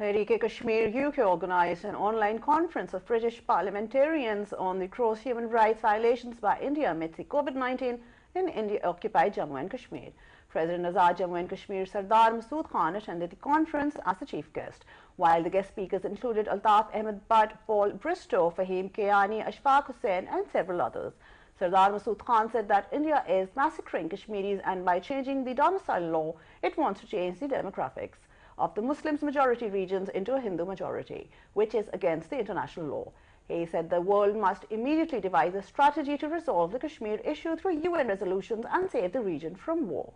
Tehreek-e-Kashmir UK organised an online conference of British parliamentarians on the gross human rights violations by India amidst the COVID-19 in India-occupied Jammu and Kashmir. President Azad Jammu and Kashmir Sardar Masood Khan attended the conference as the chief guest, while the guest speakers included Altaf Ahmed Butt, Paul Bristow, Fahim Kiani, Ashfaq Hussain and several others. Sardar Masood Khan said that India is massacring Kashmiris and by changing the domicile law, it wants to change the demographics of the Muslims majority regions into a Hindu majority, which is against the international law. He said the world must immediately devise a strategy to resolve the Kashmir issue through UN resolutions and save the region from war.